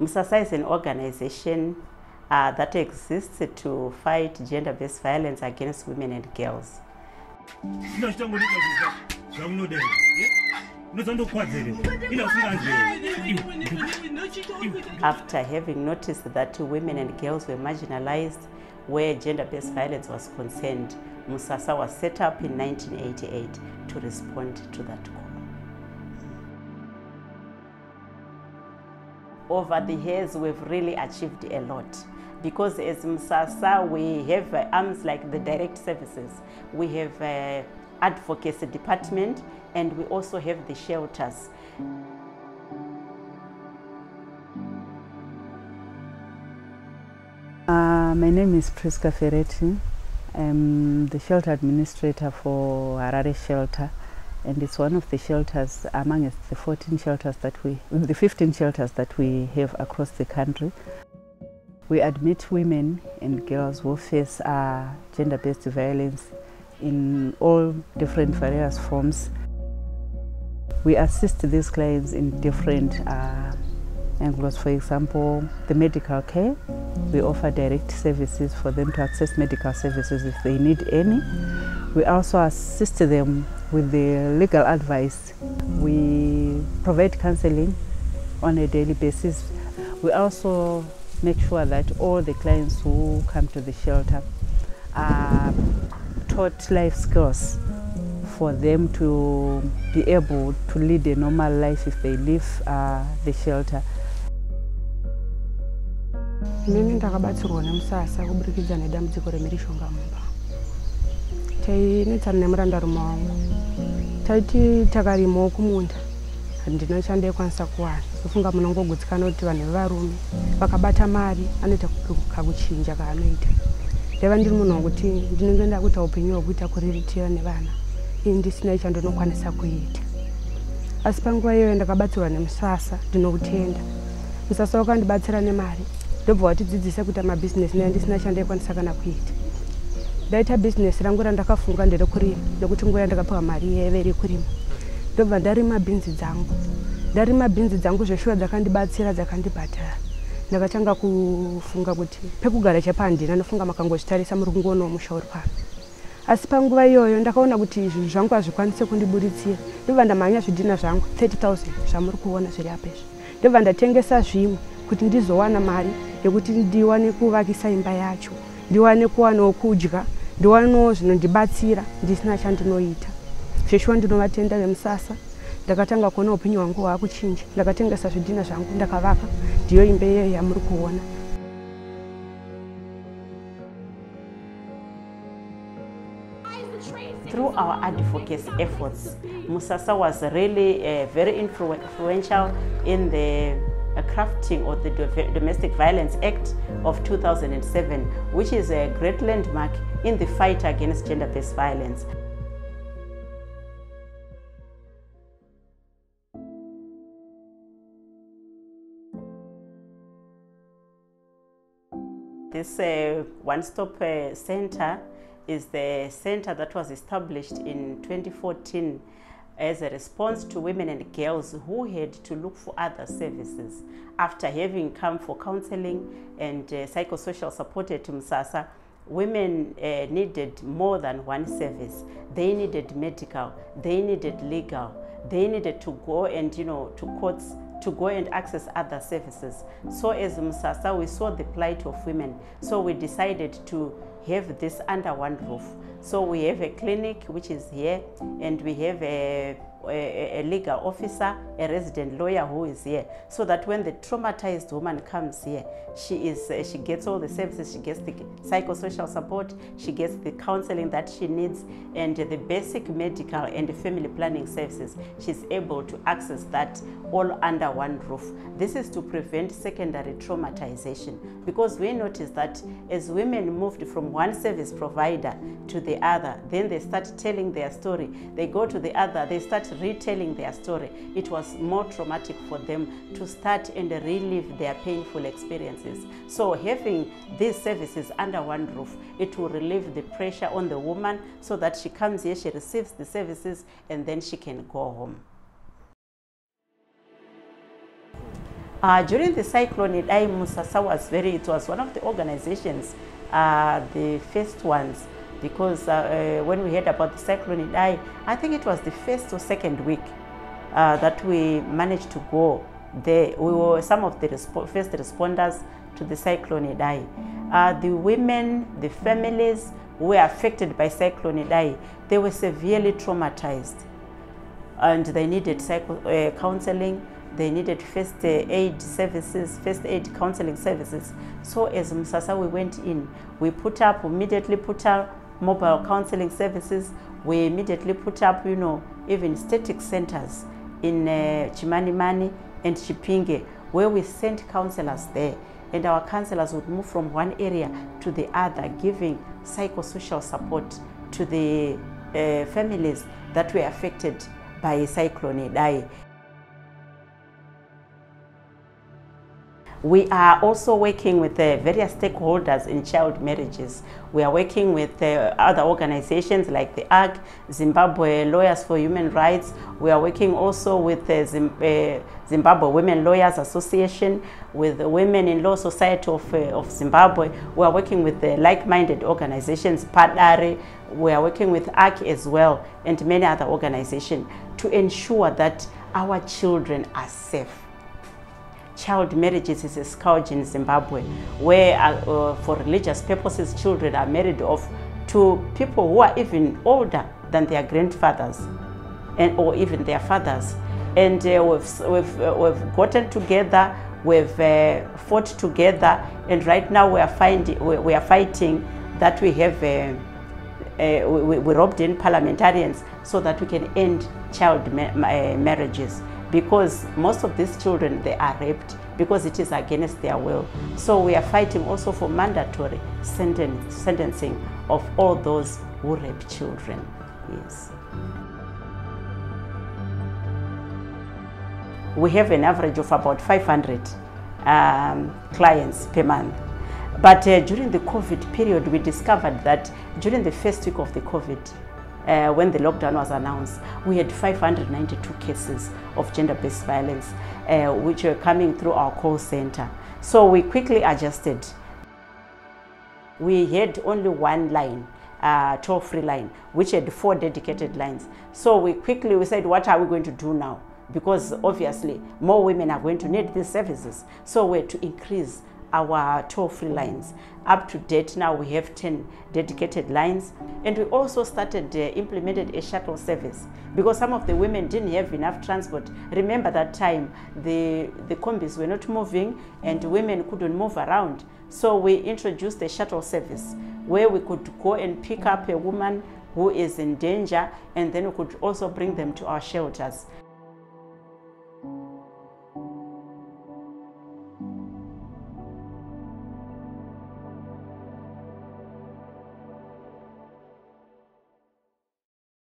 Musasa is an organization uh, that exists to fight gender-based violence against women and girls. After having noticed that women and girls were marginalized where gender-based violence was concerned, Musasa was set up in 1988 to respond to that call. Over the years, we've really achieved a lot because as Musasa, we have uh, arms like the direct services, we have uh, advocacy department, and we also have the shelters. Uh, my name is Priska Ferretti. I'm the shelter administrator for Harare Shelter, and it's one of the shelters among the 14 shelters that we, the 15 shelters that we have across the country. We admit women and girls who face uh, gender-based violence in all different various forms. We assist these clients in different uh, angles. For example, the medical care. We offer direct services for them to access medical services if they need any. We also assist them with the legal advice. We provide counseling on a daily basis. We also make sure that all the clients who come to the shelter are taught life skills for them to be able to lead a normal life if they leave uh, the shelter. inini ndakabatsirwa nemusasa kuburikidza nedambudziko remirishonga mumba tainetsana nemurandarume wangu taiti takarimawo kumunda ndinoshanda ikwanisa kuwana sofunga munongogutsikana kuti vanhu vevarume vakabata mari anoita kakuchinja kaanoita. Ndaiva ndiri munhu wokuti ndinenge ndakuita upenyu hwekuita kuriritira nevana ini ndisina ichandinokwanisa kuita. Asi panguva iyoyo ndakabatsirwa nemusasa ndinokutenda. Musasa wakandibatsira nemari ndobva watidzidzisa kuita mabhizinesi naye ndisina chandaikwanisa kana kuita ndaita bhizinesi rangu randakafunga nderekurima nekuti nguva yandakapiwa mari yaiva iri kurima. Ndobva ndarima bhinzi dzangu. Ndarima bhinzi dzangu zveshuwa dzakandibatsira dzakandibhadhara ndakatanga kufunga kuti pekugara chapandina ndofunga makangochitarisa muri kungonawo musha uri pano. Asi panguva iyoyo ndakaona kuti zvinhu zvangu hazvikwanisi kundiburitsira ndobva ndamhanya zvidhina zvangu 30 000 zvamuri kuona zviri apa izvi. Ndobva ndatengesa zvimwe kuti ndizowana mari yekuti ndiwane kuvakisa imba yacho ndiwane kuwanawo kudya ndiwanewo zvinondibatsira ndisina chandinoita. Zveshuwa ndinovatenda vemusasa ndakatanga kuona upenyu hwangu hwaakuchinja ndakatengesa zvidhina zvangu ndakavaka ndiyo imba iyoyo yamuri kuona. Through our advocacy efforts, Musasa was really uh, very influ- influential in the crafting of the Domestic Violence Act of 2007, which is a great landmark in the fight against gender-based violence. This uh, one-stop uh, center is the center that was established in 2014 as a response to women and girls who had to look for other services after having come for counseling and uh, psychosocial support at Msasa. Women uh, needed more than one service. They needed medical, they needed legal, they needed to go and you know to courts to go and access other services. So as Msasa, we saw the plight of women. So we decided to have this under one roof. So we have a clinic which is here and we have a, a, a legal officer, a resident lawyer who is here. So that when the traumatized woman comes here, she, is, uh, she gets all the services, she gets the psychosocial support, she gets the counseling that she needs and the basic medical and family planning services. She's able to access that all under one roof. This is to prevent secondary traumatization because we noticed that as women moved from one service provider to the other, then they start telling their story. They go to the other, they start retelling their story. It was more traumatic for them to start and relive their painful experiences. So having these services under one roof, it will relieve the pressure on the woman so that she comes here, she receives the services, and then she can go home. Uh, during the cyclone, Idai Musasa was very, it was one of the organizations, uh, the first ones, because uh, uh, when we heard about the cyclone Idai, I think it was the first or second week uh, that we managed to go there. We were some of the respo- first responders to the cyclone Idai. Uh, the women, the families who were affected by cyclone in Idai, they were severely traumatized and they needed uh, counseling they needed first uh, aid services first aid counseling services so as musasa we went in we put up immediately put up mobile counseling services we immediately put up you know even static centers in uh, chimanimani and chipinge where we sent counselors there and our counselors would move from one area to the other giving psychosocial support to the uh, families that were affected by cyclone Idai. We are also working with uh, various stakeholders in child marriages. We are working with other organizations like the ARC, Zimbabwe Lawyers for Human Rights. We are working also with the uh, Zimbabwe Women Lawyers Association, with the Women in Law Society of, uh, of Zimbabwe. We are working with the like-minded organizations, PADARE. We are working with ARC as well and many other organizations to ensure that our children are safe child marriages is a scourge in Zimbabwe, where uh, uh, for religious purposes children are married off to people who are even older than their grandfathers and or even their fathers. And uh, we've, we've, uh, we've gotten together, we've uh, fought together, and right now we are, finding, we, we are fighting that we have uh, we, we robbed in parliamentarians so that we can end child ma- ma- marriages because most of these children they are raped because it is against their will. So we are fighting also for mandatory senten- sentencing of all those who rape children. Yes. We have an average of about 500 um, clients per month. But uh, during the COVID period, we discovered that during the first week of the COVID, uh, when the lockdown was announced, we had 592 cases of gender based violence, uh, which were coming through our call center. So we quickly adjusted. We had only one line. Uh, toll free line which had four dedicated lines so we quickly we said what are we going to do now because obviously more women are going to need these services so we had to increase our toll free lines. Up to date now we have 10 dedicated lines and we also started uh, implemented a shuttle service because some of the women didn't have enough transport. Remember that time the, the kombis were not moving and women couldn't move around. So we introduced a shuttle service where we could go and pick up a woman who is in danger and then we could also bring them to our shelters.